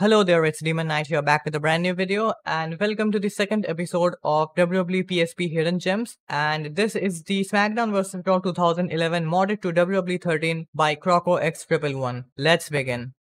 Hello there, it's Demon Knight here back with a brand new video and welcome to the second episode of WWE PSP Hidden Gems and this is the SmackDown vs. Raw 2011 modded to WWE 13 by Croco X Triple One. Let's begin.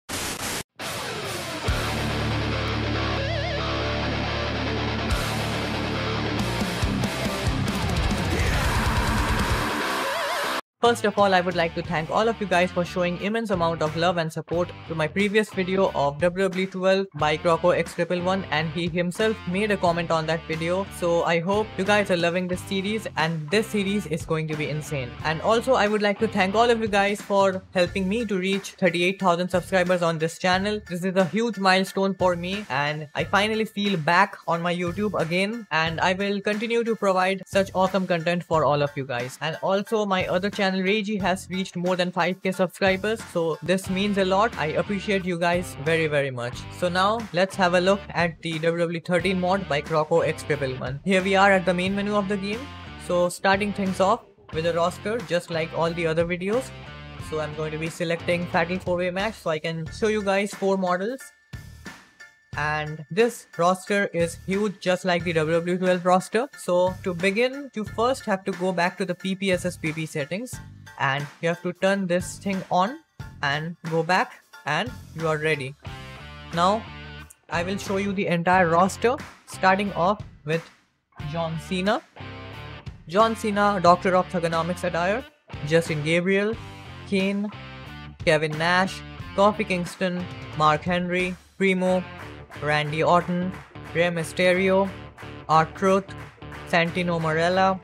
First of all, I would like to thank all of you guys for showing immense amount of love and support to my previous video of WWE 12 by Croco X111 and he himself made a comment on that video. So I hope you guys are loving this series and this series is going to be insane. And also I would like to thank all of you guys for helping me to reach 38,000 subscribers on this channel. This is a huge milestone for me and I finally feel back on my YouTube again and I will continue to provide such awesome content for all of you guys. And also my other channel channel Reiji has reached more than 5k subscribers so this means a lot. I appreciate you guys very very much. So now let's have a look at the WWE 13 mod by Croco X. Here we are at the main menu of the game. So starting things off with a roster just like all the other videos. So I'm going to be selecting Fatal 4-Way match so I can show you guys 4 models and this roster is huge just like the WWE12 roster. So to begin, you first have to go back to the PPSSPP settings and you have to turn this thing on and go back and you are ready. Now I will show you the entire roster starting off with John Cena, John Cena, Doctor of Thuganomics attire, Justin Gabriel, Kane, Kevin Nash, Kofi Kingston, Mark Henry, Primo, Randy Orton, Rey Mysterio, R-Truth, Santino Marella,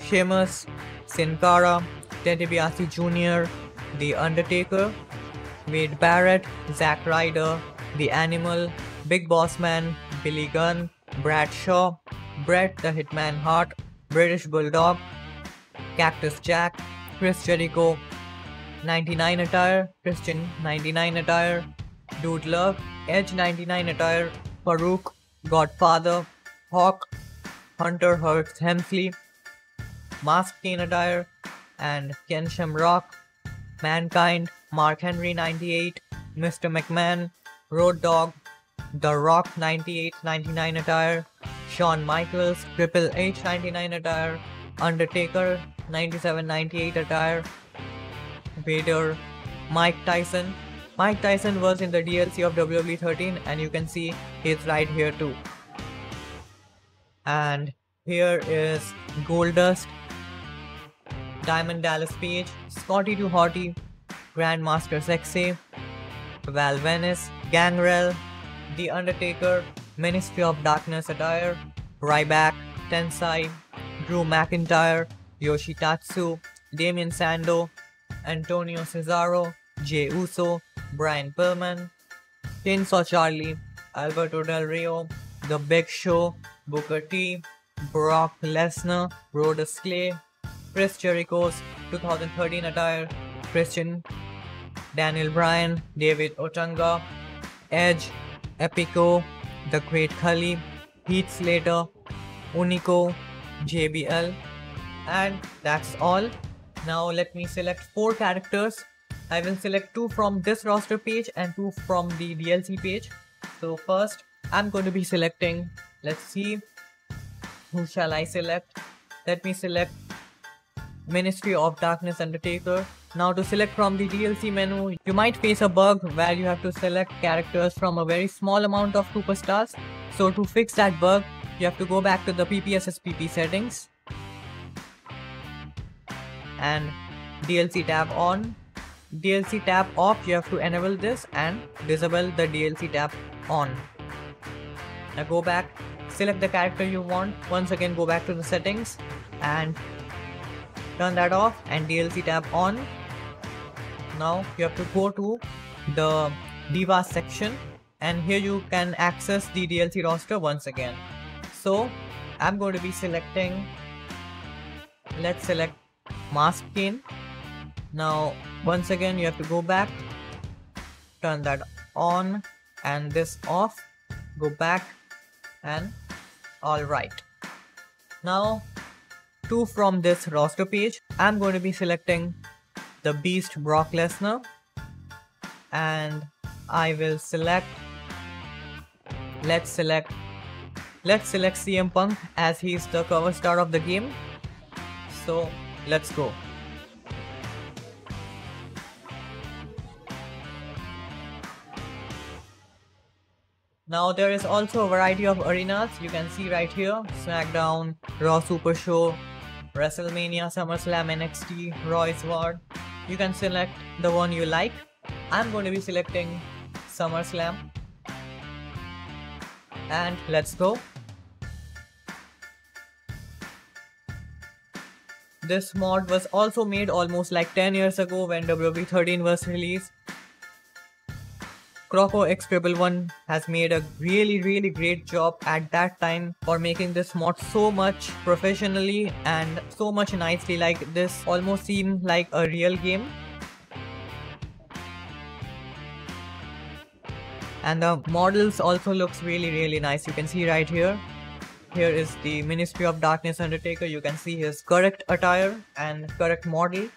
Sheamus, Sin Cara, Ted DiBiase Jr., The Undertaker, Wade Barrett, Zack Ryder, The Animal, Big Boss Man, Billy Gunn, Bradshaw, Bret the Hitman Hart, British Bulldog, Cactus Jack, Chris Jericho, 99 attire, Christian 99 attire, Dude Love, Edge 99 attire, Farouk, Godfather, Hawk, Hunter Hearst Helmsley, Mask Kane attire, and Ken Shamrock, Mankind, Mark Henry 98, Mr. McMahon, Road Dog, The Rock 98 99 attire, Shawn Michaels, Triple H 99 attire, Undertaker 97 98 attire, Vader, Mike Tyson Mike Tyson was in the DLC of WWE 13 and you can see he's right here too. And here is Goldust, Diamond Dallas Page, Scotty 2 Hotty, Grandmaster Sexay, Val Venis, Gangrel, The Undertaker, Ministry of Darkness attire, Ryback, Tensai, Drew McIntyre, Yoshitatsu, Damien Sandow, Antonio Cesaro, Jey Uso, Brian Pillman, Chainsaw Charlie, Alberto Del Rio, The Big Show, Booker T, Brock Lesnar, Brodus Clay, Chris Jericho's 2013 attire, Christian, Daniel Bryan, David Otunga, Edge, Epico, The Great Khali, Heath Slater, Hunico, JBL, and that's all. Now let me select 4 characters I will select two from this roster page and two from the DLC page. So first, I'm going to be selecting, let's see, who shall I select? Let me select Ministry of Darkness Undertaker. Now to select from the DLC menu, you might face a bug where you have to select characters from a very small amount of superstars. So to fix that bug, you have to go back to the PPSSPP settings and DLC tab on DLC tab off you have to enable this and disable the DLC tab on. Now go back, select the character you want, once again go back to the settings and turn that off and DLC tab on. Now you have to go to the Diva section and here you can access the DLC roster once again. So I'm going to be selecting, let's select Mask Kane now once again you have to go back turn that on and this off go back and all right now two from this roster page i'm going to be selecting the beast brock lesnar and i will select let's select let's select CM Punk as he's the cover star of the game. So let's go. Now there is also a variety of arenas you can see right here SmackDown, Raw Super Show, WrestleMania, SummerSlam, NXT, Royce Ward. You can select the one you like. I'm going to be selecting SummerSlam. And let's go. This mod was also made almost like 10 years ago when WWE 13 was released. Croco X One has made a really really great job at that time for making this mod so much professionally and so much nicely like this almost seemed like a real game. And the models also looks really really nice you can see right here. Here is the Ministry of Darkness Undertaker you can see his correct attire and correct model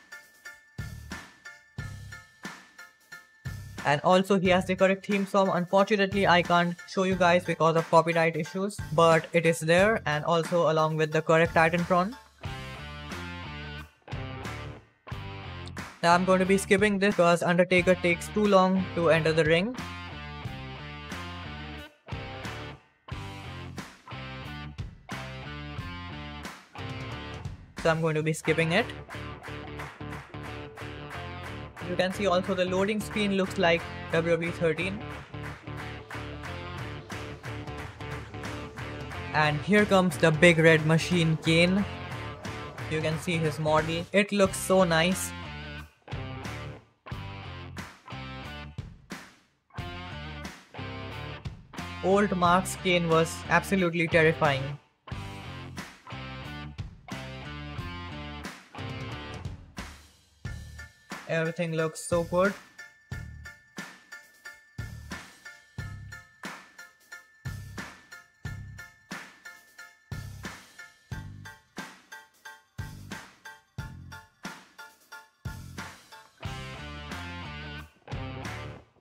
and also he has the correct theme song. Unfortunately i can't show you guys because of copyright issues but it is there. And also along with the correct titantron now i'm going to be skipping this because undertaker takes too long to enter the ring. So i'm going to be skipping it you can see also the loading screen looks like WWE 13. And here comes the big red machine Kane. You can see his model. It looks so nice. Old Mark's Kane was absolutely terrifying. Everything looks so good.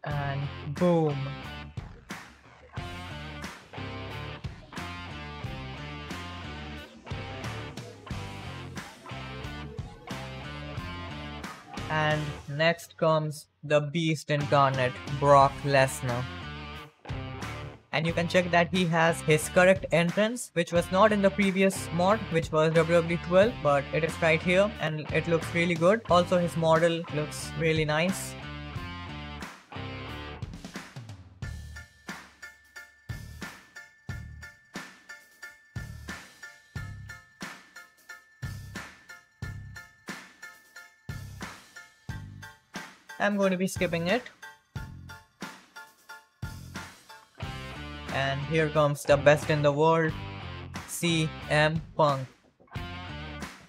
And boom. And next comes the beast incarnate, Brock Lesnar. And you can check that he has his correct entrance, which was not in the previous mod, which was WWE 12, but it is right here and it looks really good. Also his model looks really nice. I'm going to be skipping it. And here comes the best in the world, CM Punk.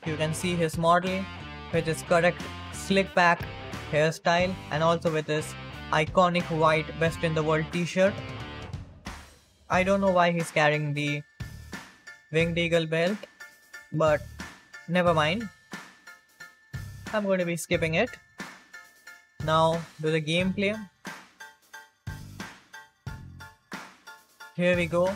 You can see his model with his correct slick back hairstyle and also with his iconic white best in the world t-shirt. I don't know why he's carrying the winged eagle belt, but never mind. I'm going to be skipping it. Now do the gameplay. Here we go.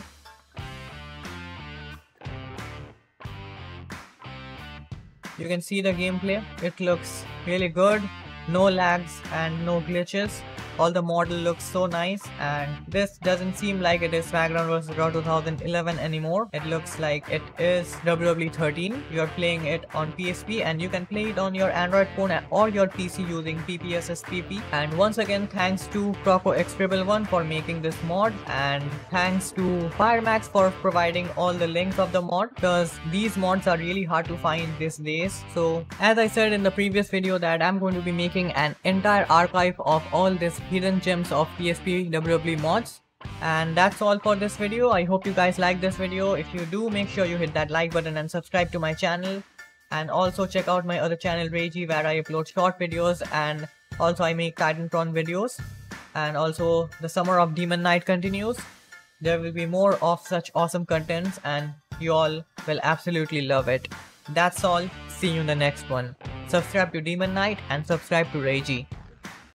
You can see the gameplay. It looks really good. No lags and no glitches all the model looks so nice and this doesn't seem like it is SmackDown vs Raw 2011 anymore. It looks like it is WWE 13 you are playing it on PSP and you can play it on your Android phone or your PC using PPSSPP and once again thanks to Croco X One for making this mod and thanks to Firemax for providing all the links of the mod because these mods are really hard to find these days. So as I said in the previous video that I'm going to be making an entire archive of all this hidden gems of PSP WWE mods. And that's all for this video. I hope you guys like this video. If you do, make sure you hit that like button and subscribe to my channel. And also check out my other channel Reiji where I upload short videos and also I make Titantron videos. And also the summer of Demon Knight continues. There will be more of such awesome contents and you all will absolutely love it. That's all. See you in the next one. Subscribe to Demon Knight and subscribe to Reiji.